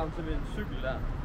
ham til min cykel der.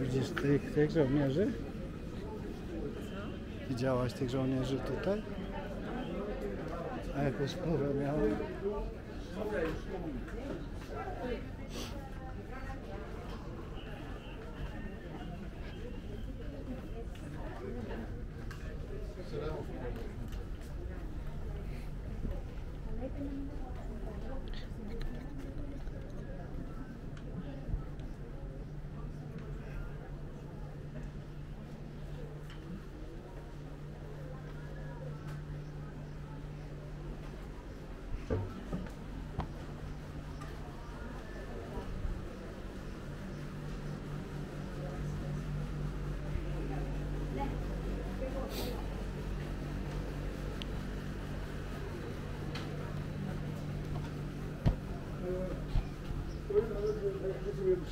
Widzisz tych, tych żołnierzy? Widziałaś tych żołnierzy tutaj? Michael's book.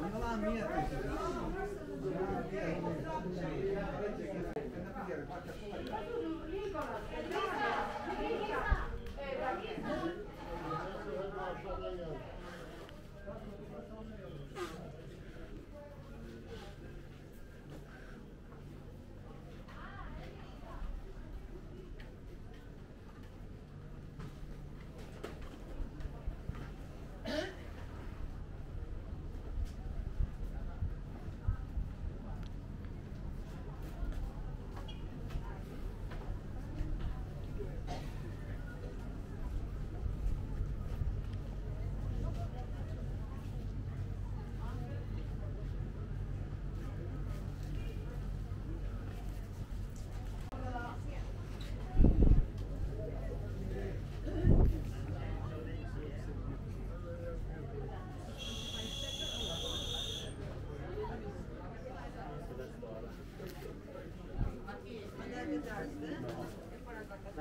Vamos lá, minha.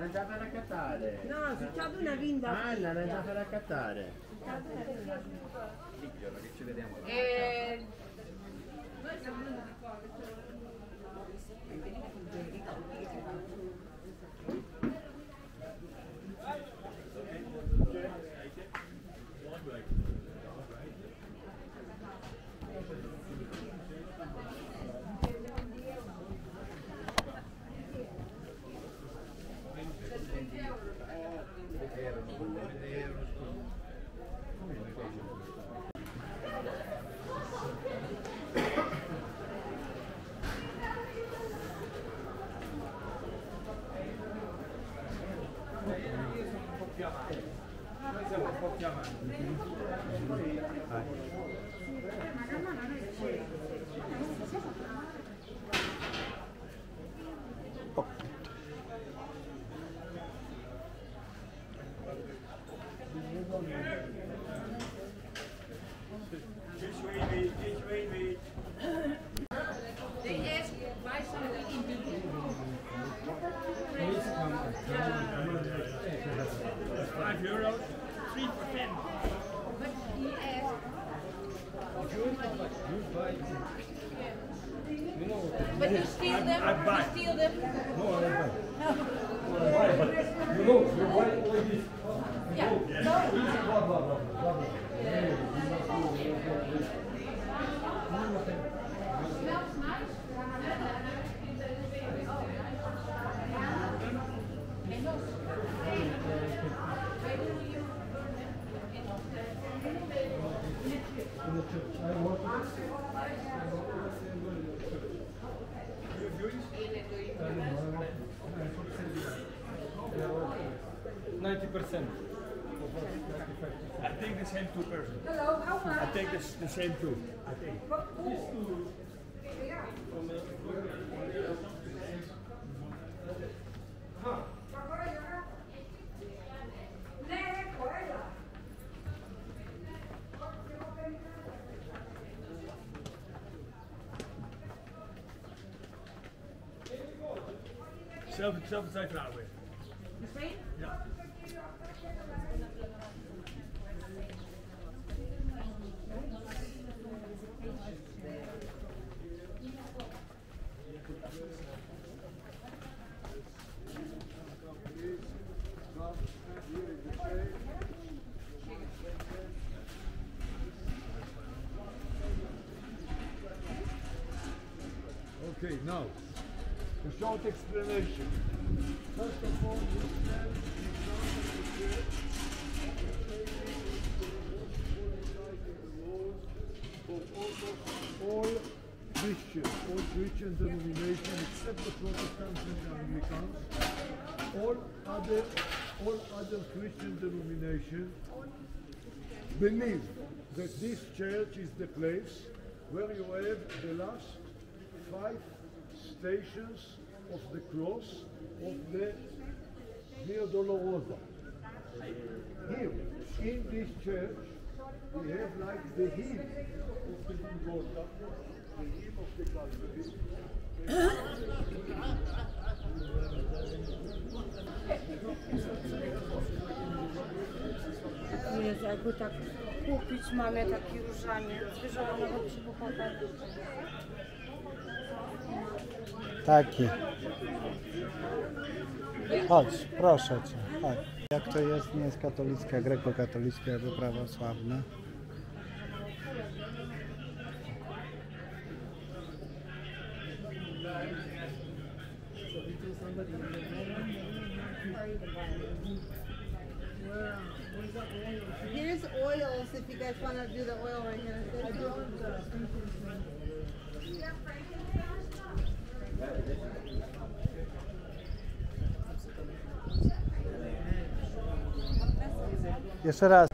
L'ha già per raccattare. No, c'è una vinda. Anna, l'ha già per raccattare. Figlio, che ci vediamo. Eh... Noi siamo steal I'm, them? I'm back. steal them? No, I don't buy. No. You know, you're white ladies. Yeah. No. Blah, blah, blah. Ninety percent. I take the same two person. Hello, how I much? take the, the same two. I take. Zelf, Okay, now, a short explanation. First of all, we stand in front of the church. All Christians, all Christian denominations except the Protestants and the Anglicans, all other, all other Christian denominations believe that this church is the place where you have the last five stations of the cross of the Via Dolorosa. Here, in this church, we have like the hymn of the Golgotha, the hymn of the Calvary. Jezu, jakby tak kupić mamie taki różaniec, wiesz, że Taki. Chodź, proszę cię, chodź. Jak to jest, nie jest katolicka, grekokatolicka, jakby prawosławna. Here's oils if you guys want to do the oil right here. Jeszcze raz.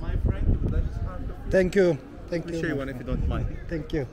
My friend, that is half the Thank you. Thank Let me you. show you one if you don't mind. Thank you.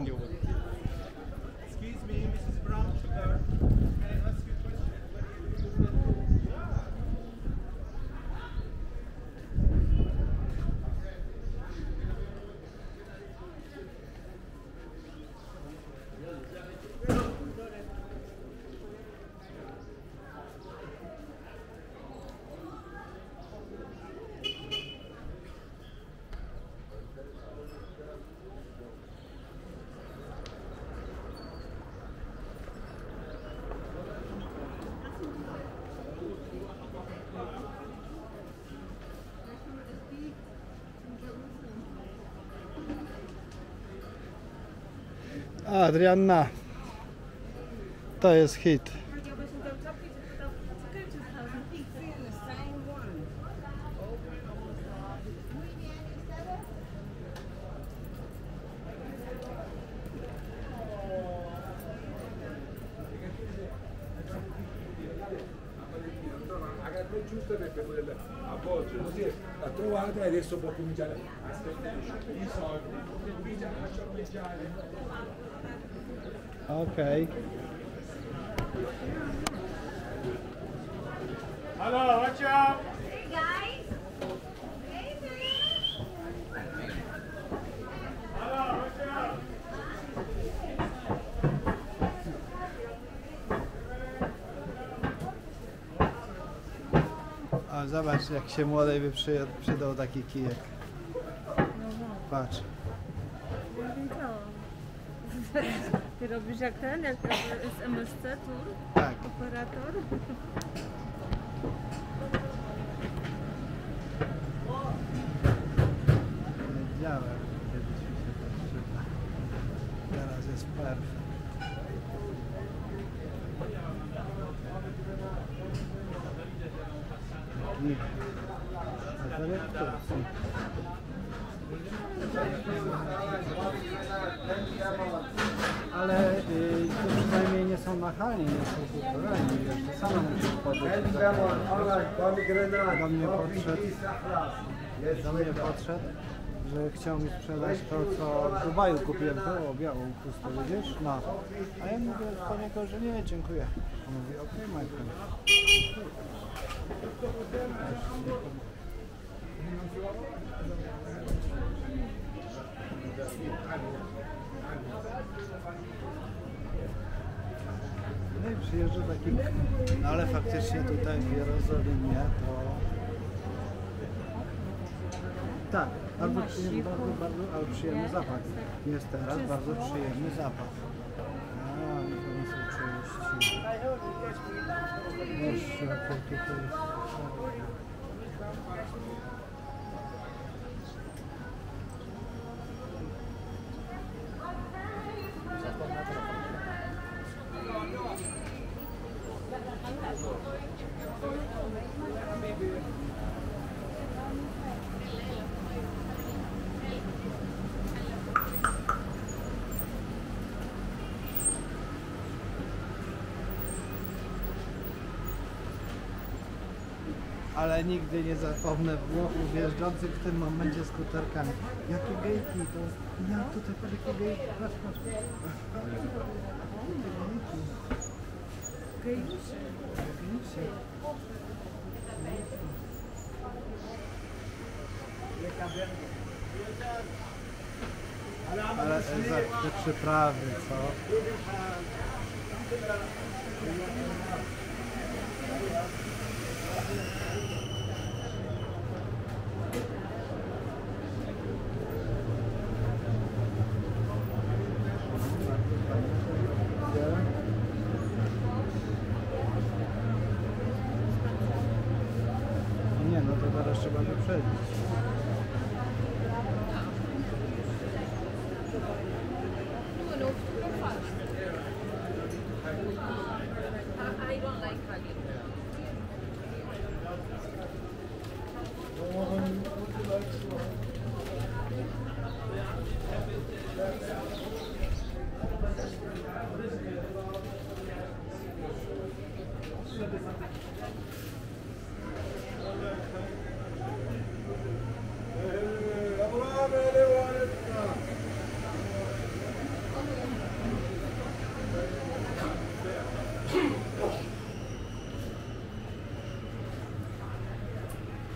Adrianna Tires Heat. giusto perché pure la, a volte così la trovata e adesso può cominciare a aspettare i soldi comincia a sciampeggiare Okej. Hello, watch out! Hey guys. Hey. Hello, watch out! O, zobacz jak się młodej by przy, przydał taki kijek. Patrz. Ty robisz jak ten, jak z MSC Tour, Tak. operator? Wiedziałem, kiedyś mi się to przyda. Teraz jest perfekt. I- A to jak w Turcji. Kulturalni, wiesz, to samo musisz podejść. Do mnie podszedł, że chciał mi sprzedać to, co w Dubaju kupiłem, to białą chustę, widzisz? No. A ja mówię do niego, że nie, dziękuję. On mówi, okej, okay, my friend. No i przyjeżdża taki, no ale faktycznie tutaj w Jerozolimie to tak, bardzo przyjemny, bardzo, bardzo, ale przyjemny zapach. Jest teraz bardzo przyjemny zapach. A, nie to są 30. Boże, jakie tutaj jest. Ale nigdy nie zapomnę Włochów wjeżdżących w tym momencie skuterkami. Jakie gejki to? Ja tutaj patrz jakie gejki, patrz, patrz. Gejusze. Gejki. Ale za te przyprawy, co? Nie, no to teraz trzeba wyprzedzić. I don't like hugging.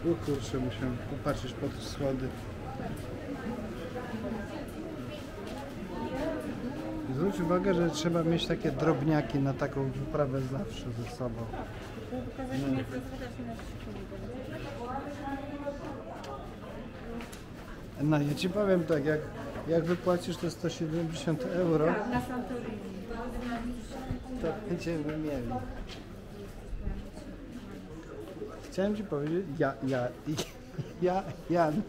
O kurczę, musiałem popatrzeć pod schody. Zwróć uwagę, że trzeba mieć takie drobniaki na taką wyprawę zawsze ze sobą. Na No ja ci powiem tak, jak, jak wypłacisz te 170 euro, Santorini. to będziemy mieli. Chciałem ci powiedzieć, ja, ja, ja, Jan,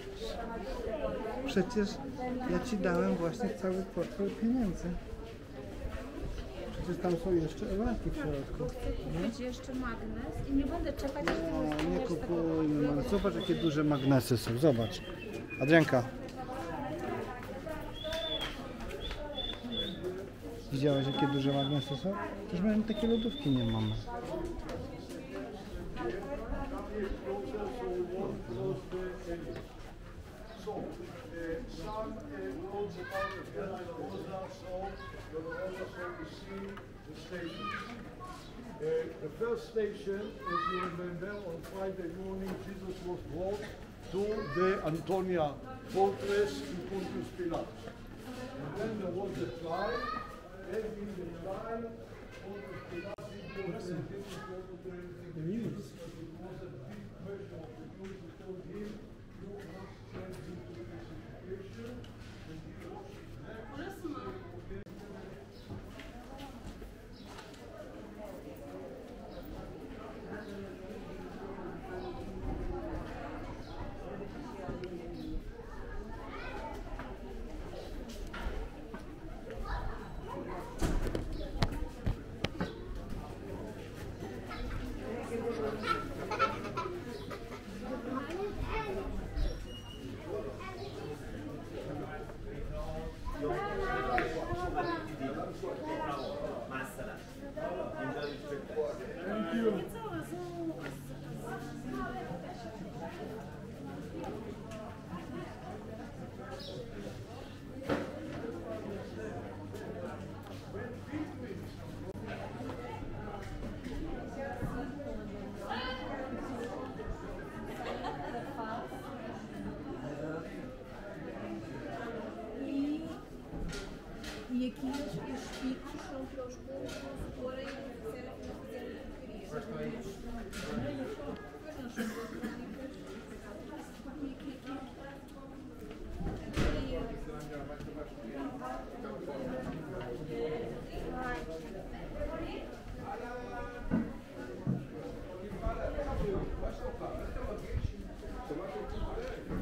przecież ja ci dałem właśnie cały portfel pieniędzy. Przecież tam są jeszcze ewanki w środku. Będzie jeszcze magnes i nie będę czekać, aż No, nie kupujmy. ale Zobacz jakie duże magnesy są, zobacz. Adrianka. Widziałeś jakie duże magnesy są? Też mamy takie lodówki nie mamy. So, some about the so you will also see the stations. The first station, as you remember, on Friday morning, Jesus was brought to the Antonia fortress in Pontius Pilatus. And then there was a trial, and in the trial, Pontius was didn't want to do anything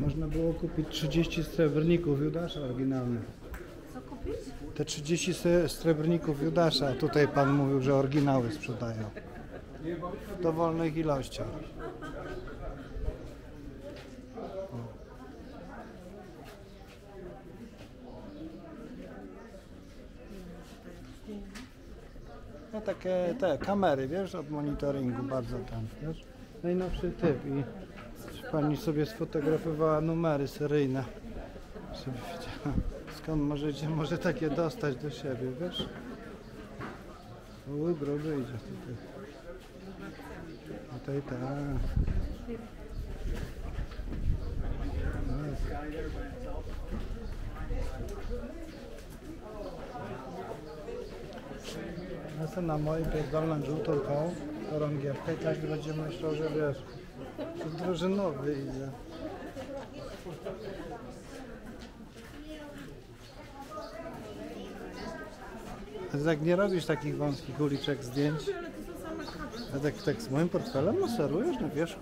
Można było kupić 30 srebrników Judasza oryginalnych. Co kupić? Te 30 se- srebrników Judasza, a tutaj pan mówił, że oryginały sprzedają. W dowolnych ilościach. No takie te kamery, wiesz, od monitoringu bardzo tam, wiesz. Najnowszy typ i pani sobie sfotografowała numery seryjne. Żeby wiedziała, skąd możecie, może takie dostać do siebie, wiesz. Uj, drogo idzie tutaj. Tutaj tak. Ja sobie na moim pierdolę żółtą tą chorągiewkę i tak będzie myślał, że wiesz, drużynowy idzie. Tak nie robisz takich wąskich uliczek zdjęć? A tak, tak z moim portfelem maserujesz na wierzchu?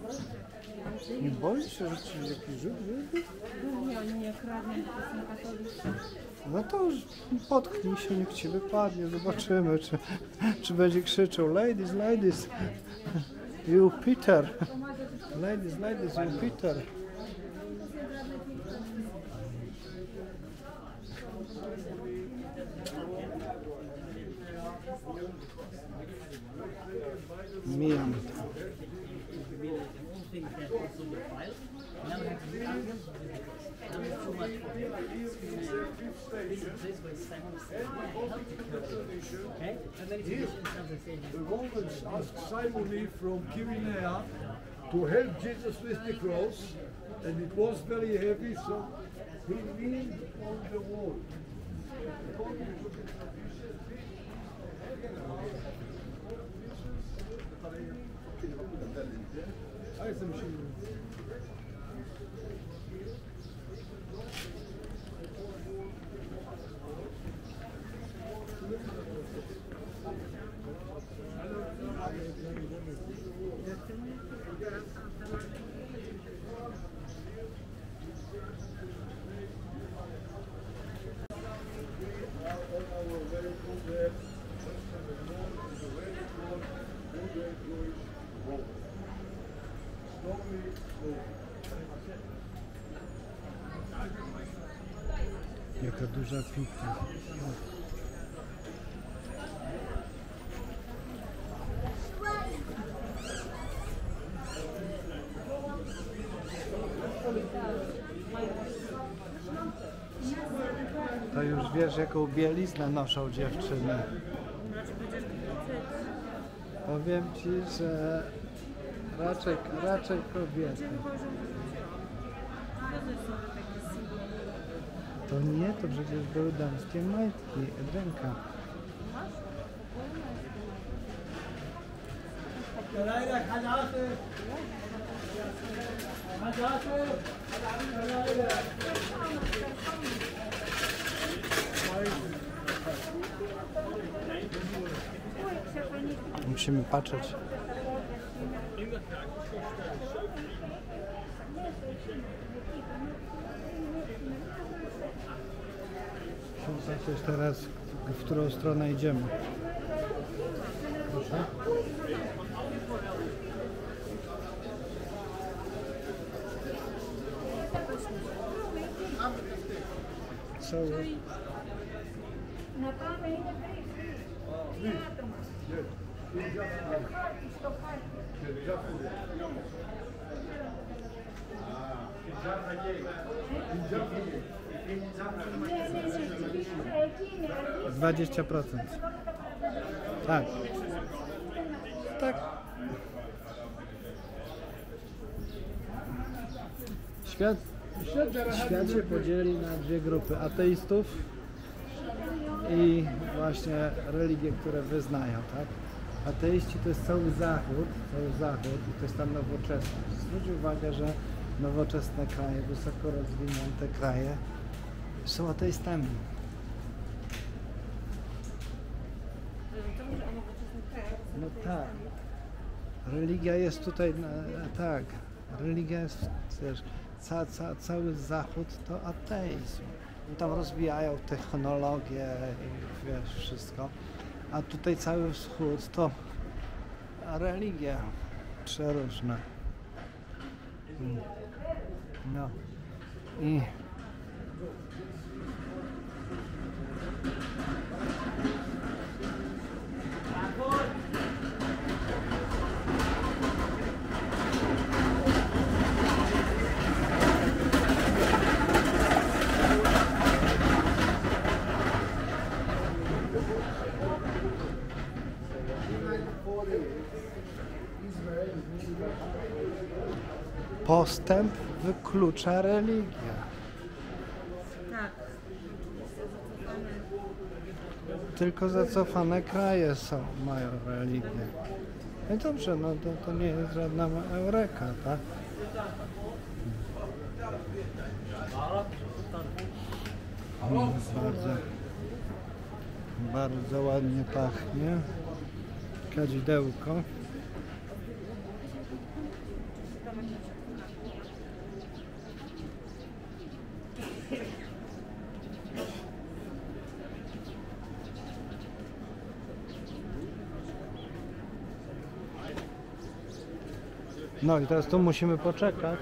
Nie boisz się, że ci jakiś rzut wyjdzie? Nie, oni nie kradną. No to potknij się, niech ci wypadnie, zobaczymy, czy, czy będzie krzyczał Ladies, ladies, you Peter, ladies, ladies, you Peter. The Romans asked Simony from Kyrenea to help Jesus with the cross, and it was very heavy, so he leaned on the wall. A jestem silny. Pita. To już wiesz, jaką bieliznę noszą dziewczyny. Powiem ci, że raczej, raczej kobiety. Nie, to przecież były damskie majtki, ręka. Musimy patrzeć też teraz, w którą stronę idziemy. Proszę. 20%. Tak. Tak. Świat, świat się podzieli na dwie grupy. Ateistów i właśnie religie, które wyznają, tak? Ateiści to jest cały zachód, cały zachód i to jest tam nowoczesność. Zwróć uwagę, że nowoczesne kraje, wysoko rozwinięte kraje są ateistami. No tak. Religia jest tutaj, e, tak. Religia jest, wiesz, ca, ca, cały zachód to ateizm. Tam rozwijają technologię i wiesz, wszystko. A tutaj cały wschód to religia przeróżne. Mm. No. I postęp wyklucza religię. Tak. tylko zacofane kraje są, mają religię. No i dobrze, no to, to nie jest żadna eureka, tak? Mm, Bardzo, bardzo ładnie pachnie. Kadzidełko. No i teraz tu musimy poczekać.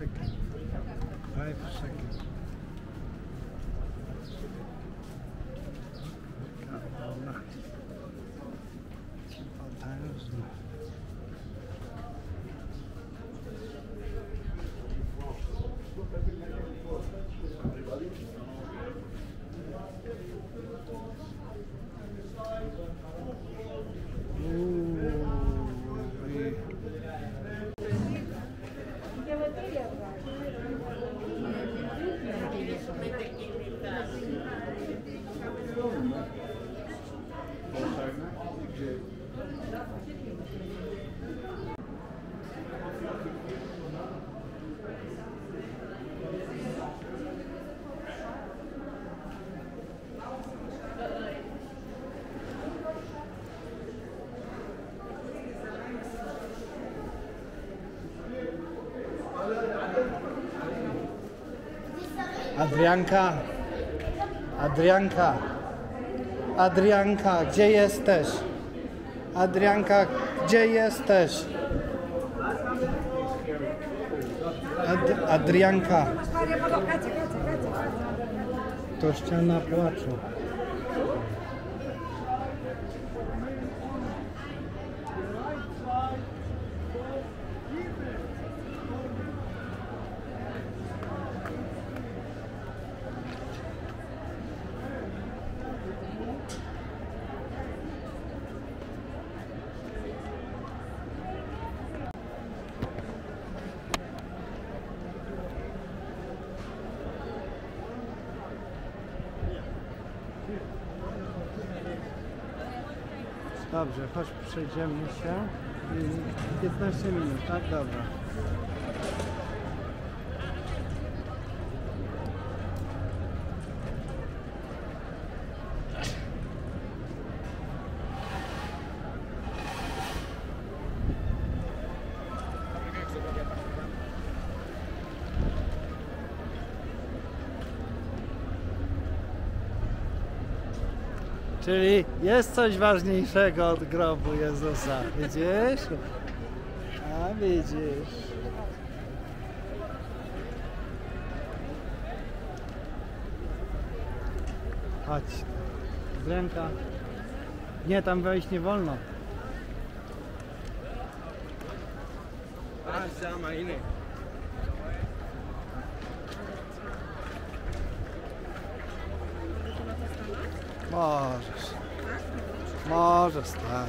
seconds. Five seconds. Count all night. Adrianka, Adrianka, Adrianka, gdzie jesteś? Adrianka, gdzie jesteś? Ad, Adrianka, to ściana płaczu. Dobrze, chodź przejdziemy się. I 15 minut, tak? Dobra. Czyli jest coś ważniejszego od grobu Jezusa. Widzisz? A widzisz. Chodź. Ręka. Nie, tam wejść nie wolno. Ah, sama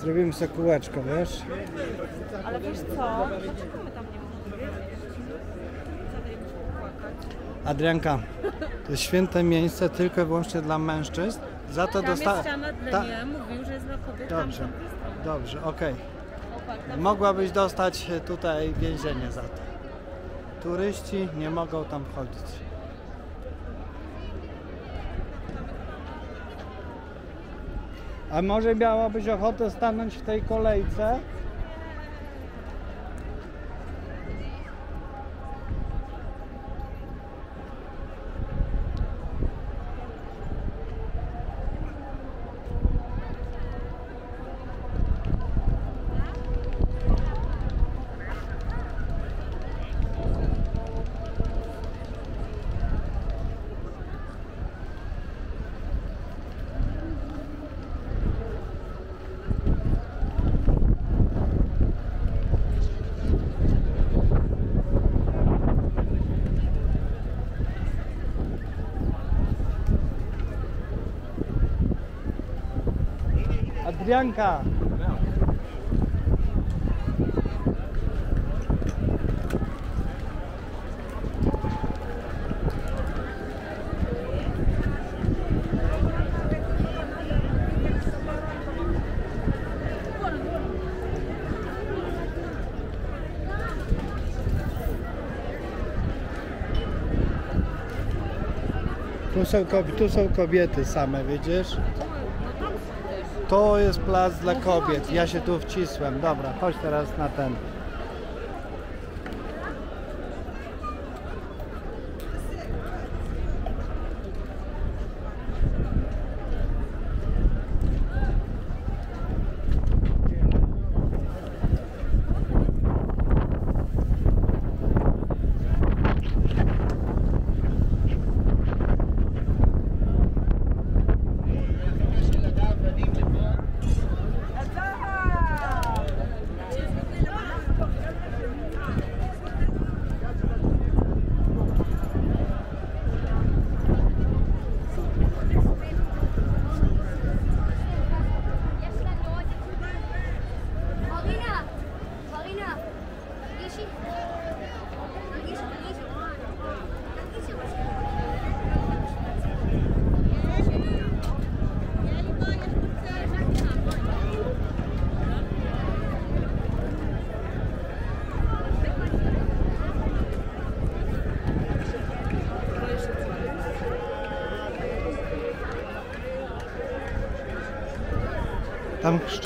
Zrobimy sobie kółeczko, wiesz? Ale wiesz co? Dlaczego my tam nie możemy. Adrianka, to jest święte miejsce tylko i wyłącznie dla mężczyzn. Za to Tam dosta... jest ściana dla Ta- mówił, że jest dla kobiet, Dobrze, dobrze, okej. Tam Mogłabyś dostać e, tutaj więzienie za to. Turyści nie mogą tam wchodzić. A może miałabyś ochotę stanąć w tej kolejce? Adrianka! Tu są, tu są kobiety same, widzisz? To jest plac dla kobiet. Ja się tu wcisłem. Dobra, chodź teraz na ten.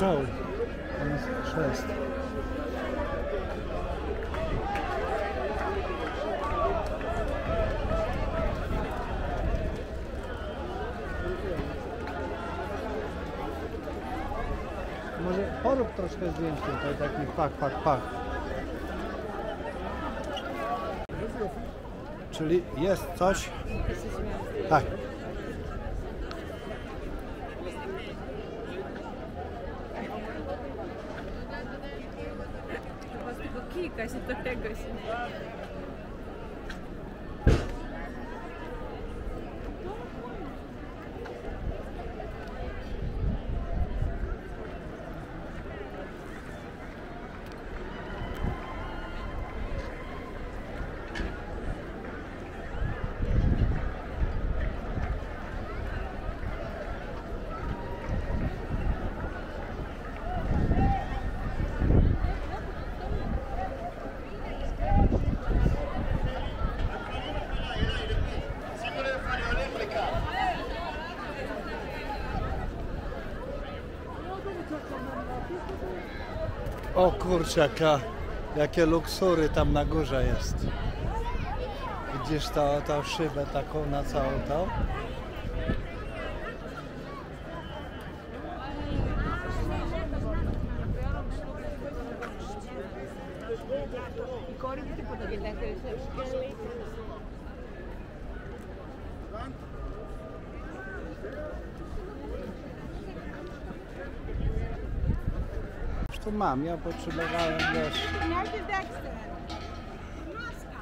Jest chrzest. Może porób troszkę zdjęć tutaj, takich pach, pach, pach. Czyli jest coś. Tak. Chyba z kurczę, jaka, jakie luksury tam na górze jest. Widzisz tą, tą szybę taką na całą tą? tu mam, ja potrzebowałem, wiesz... Najpierw Dexter. Maska.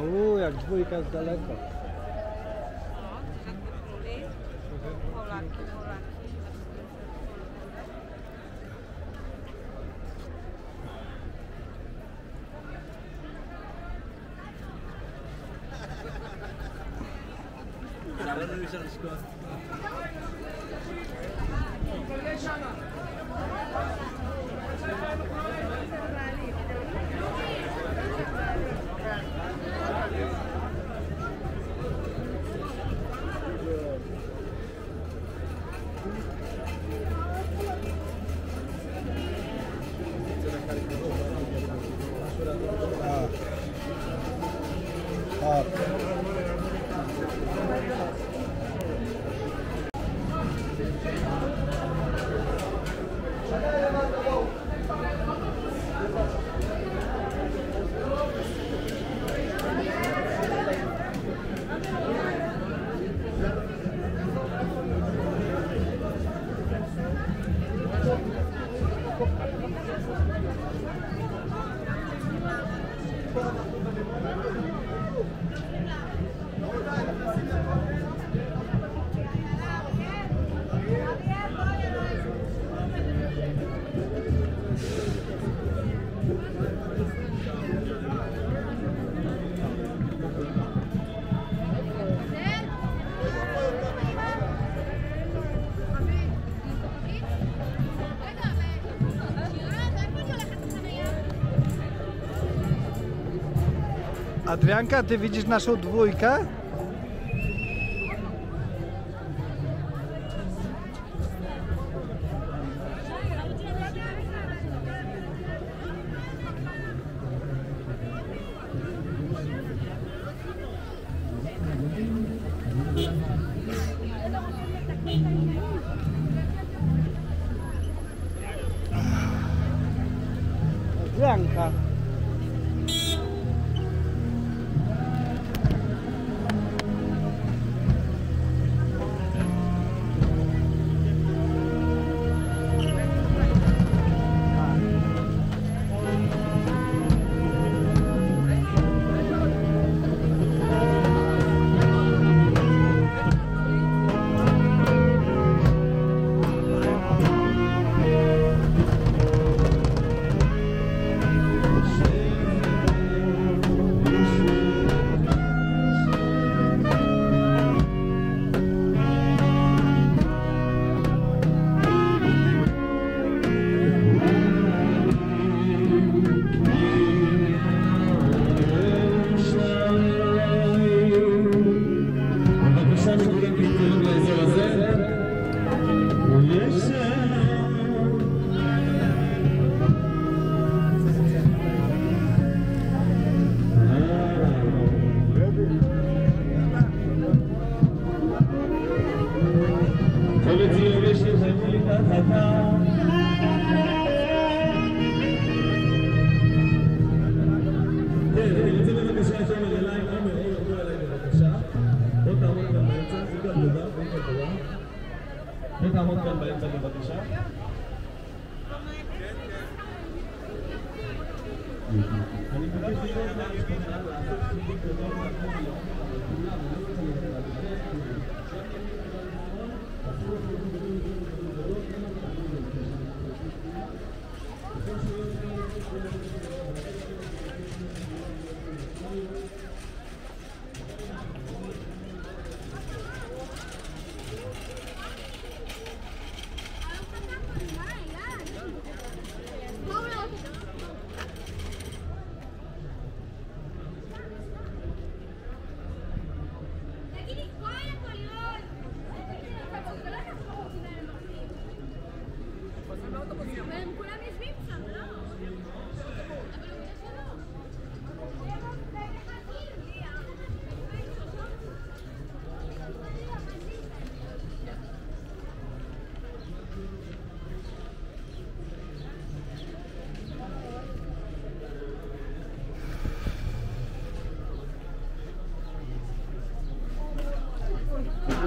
Uuu, jak dwójka z daleko. Adrianka, ty widzisz naszą dwójkę?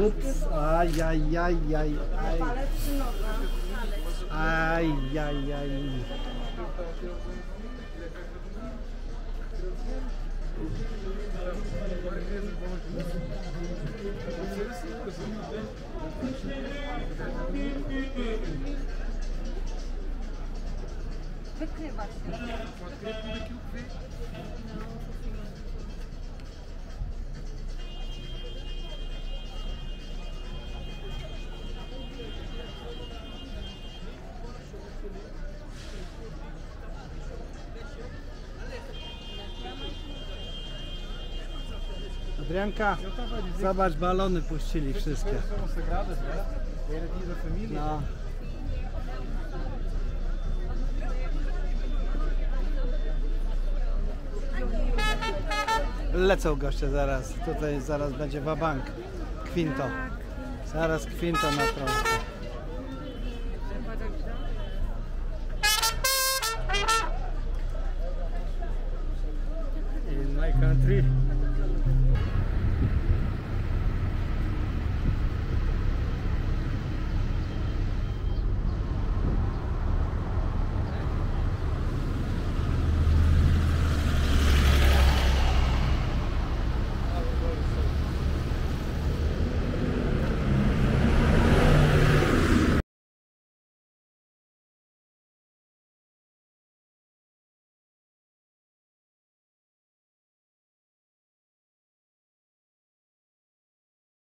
Ups, aj, aj, aj, aj, aj. Aj, aj, aj. Wykrywa Adrianka, zobacz, balony puścili wszystkie. No. Lecą goście zaraz. Tutaj zaraz będzie wabank. Kwinto. Zaraz kwinto na trąbkę.